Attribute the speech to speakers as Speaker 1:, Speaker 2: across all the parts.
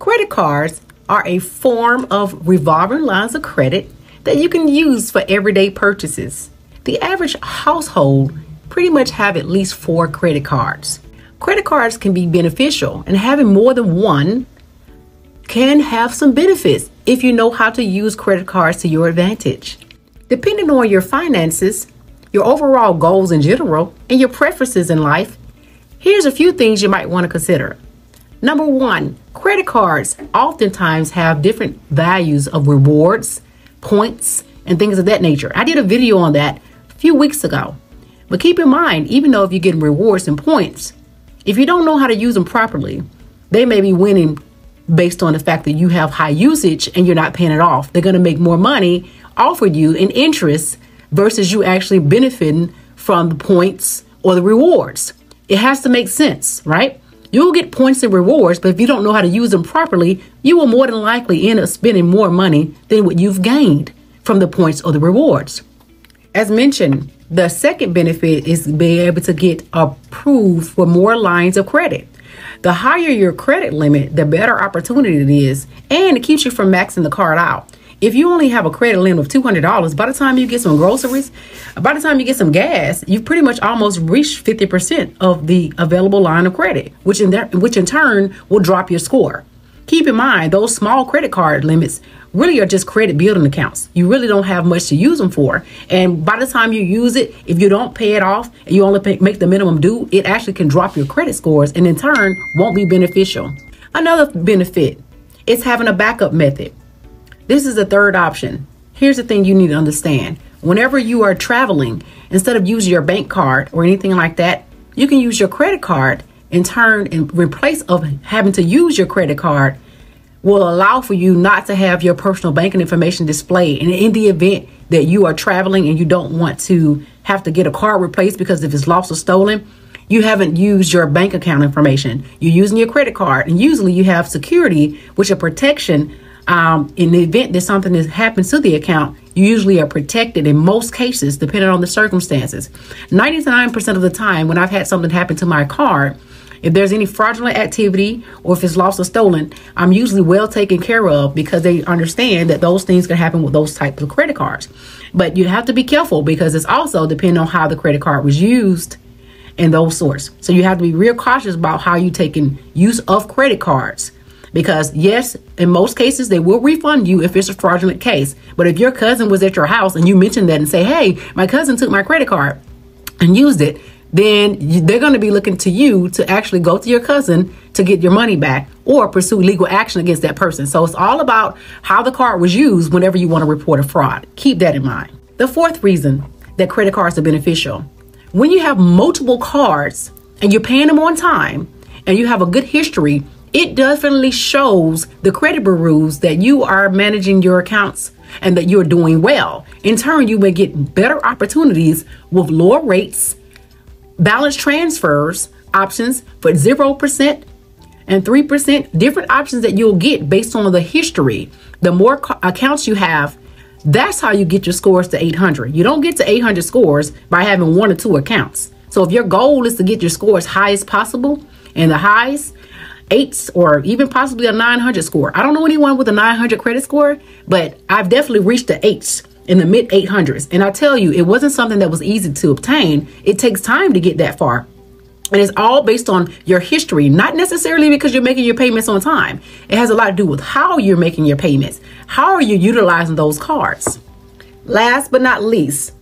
Speaker 1: Credit cards are a form of revolving lines of credit that you can use for everyday purchases. The average household pretty much have at least four credit cards. Credit cards can be beneficial, and having more than one can have some benefits if you know how to use credit cards to your advantage. Depending on your finances, your overall goals in general, and your preferences in life, here's a few things you might want to consider. Number one, credit cards oftentimes have different values of rewards, points, and things of that nature. I did a video on that a few weeks ago. But keep in mind, even though if you're getting rewards and points, if you don't know how to use them properly, they may be winning based on the fact that you have high usage and you're not paying it off. They're going to make more money off of you in interest versus you actually benefiting from the points or the rewards. It has to make sense, right? You'll get points and rewards, but if you don't know how to use them properly, you will more than likely end up spending more money than what you've gained from the points or the rewards. As mentioned, the second benefit is being able to get approved for more lines of credit. The higher your credit limit, the better opportunity it is, and it keeps you from maxing the card out. If you only have a credit limit of $200, by the time you get some groceries, by the time you get some gas, you've pretty much almost reached 50% of the available line of credit, which in, which in turn will drop your score. Keep in mind, those small credit card limits really are just credit building accounts. You really don't have much to use them for. And by the time you use it, if you don't pay it off and you only pay, make the minimum due, it actually can drop your credit scores and in turn won't be beneficial. Another benefit is having a backup method. This is the third option. Here's the thing you need to understand. Whenever you are traveling, instead of using your bank card or anything like that, you can use your credit card in turn in replace of having to use your credit card will allow for you not to have your personal banking information displayed. And in the event that you are traveling and you don't want to have to get a card replaced because if it's lost or stolen, you haven't used your bank account information. You're using your credit card. And usually you have security, which are protection. Um, in the event that something has happened to the account, you usually are protected in most cases, depending on the circumstances. 99% of the time, when I've had something happen to my card, if there's any fraudulent activity or if it's lost or stolen, I'm usually well taken care of because they understand that those things can happen with those types of credit cards. But you have to be careful because it's also depending on how the credit card was used and those sorts. So you have to be real cautious about how you taking use of credit cards. Because yes, in most cases they will refund you if it's a fraudulent case. But if your cousin was at your house and you mentioned that and say, "Hey, my cousin took my credit card and used it," then they're going to be looking to you to actually go to your cousin to get your money back or pursue legal action against that person. So it's all about how the card was used whenever you want to report a fraud. Keep that in mind. The fourth reason that credit cards are beneficial when you have multiple cards and you're paying them on time and you have a good history, it definitely shows the credit bureaus that you are managing your accounts and that you're doing well. In turn, you may get better opportunities with lower rates balance transfers options for 0% and 3%, different options that you'll get based on the history. The more co- accounts you have, that's how you get your scores to 800. You don't get to 800 scores by having one or two accounts. So if your goal is to get your score as high as possible, and the highs, eights, or even possibly a 900 score. I don't know anyone with a 900 credit score, but I've definitely reached the eights in the mid 800s. And I tell you, it wasn't something that was easy to obtain. It takes time to get that far. And it's all based on your history, not necessarily because you're making your payments on time. It has a lot to do with how you're making your payments. How are you utilizing those cards? Last but not least,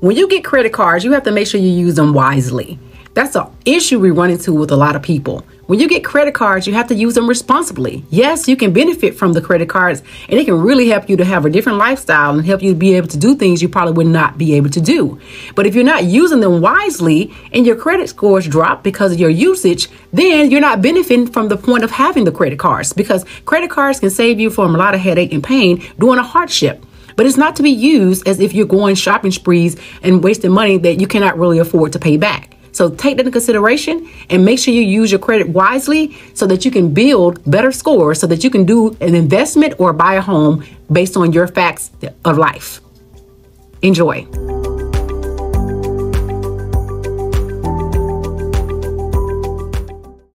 Speaker 1: when you get credit cards, you have to make sure you use them wisely. That's an issue we run into with a lot of people. When you get credit cards, you have to use them responsibly. Yes, you can benefit from the credit cards, and it can really help you to have a different lifestyle and help you be able to do things you probably would not be able to do. But if you're not using them wisely and your credit scores drop because of your usage, then you're not benefiting from the point of having the credit cards because credit cards can save you from a lot of headache and pain during a hardship but it's not to be used as if you're going shopping sprees and wasting money that you cannot really afford to pay back. So take that into consideration and make sure you use your credit wisely so that you can build better scores so that you can do an investment or buy a home based on your facts of life. Enjoy.